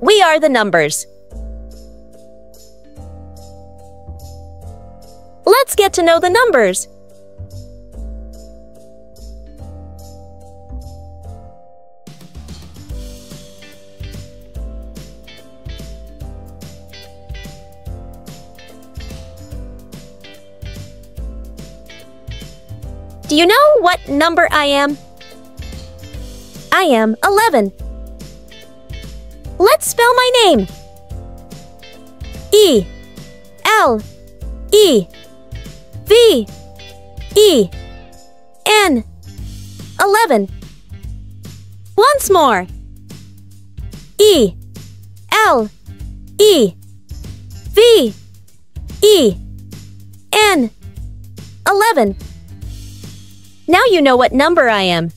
We are the numbers. Let's get to know the numbers. Do you know what number I am? I am 11. Let's spell my name. E. L. E. V. E. N. 11. Once more. E. L. E. V. E. N. 11. Now you know what number I am.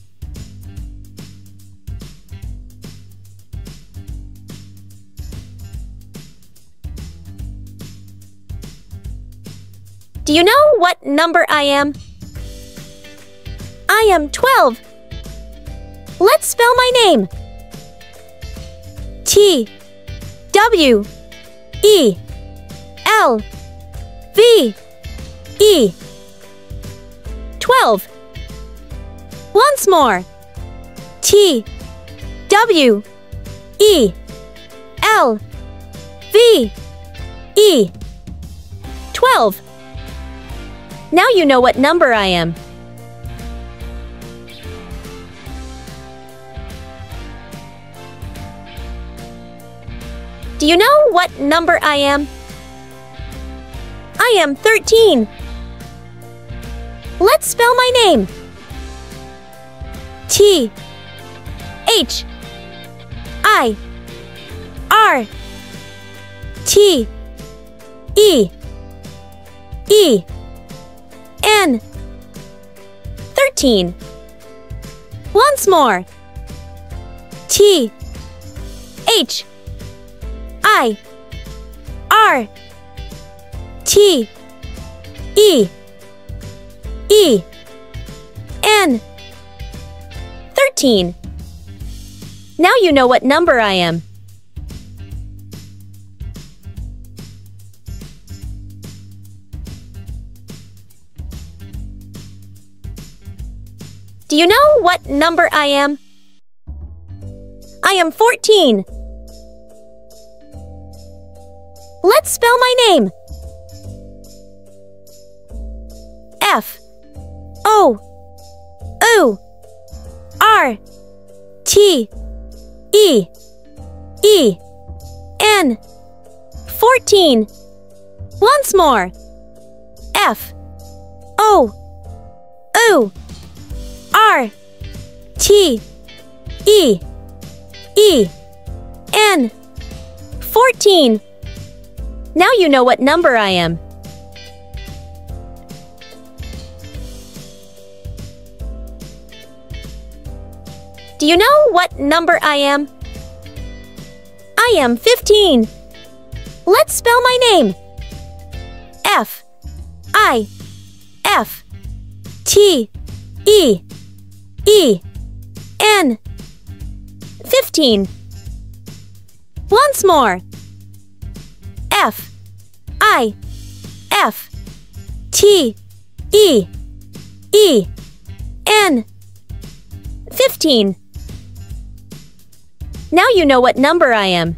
Do you know what number I am? I am 12. Let's spell my name. T W E L V E 12. Once more. T W E L V E 12. Now you know what number I am. Do you know what number I am? I am 13. Let's spell my name. T H I R T E E N 13 Once more. T. H. I. R. T. E. E. N. 13 Now you know what number I am. Do you know what number I am? I am 14. Let's spell my name. F. O. O R. T. E. E. N. 14 Once more. F. O. O R T E E N 14 Now you know what number I am. Do you know what number I am? I am 15. Let's spell my name. F I F T E E N 15. Once more. F I F T E E N 15. Now you know what number I am.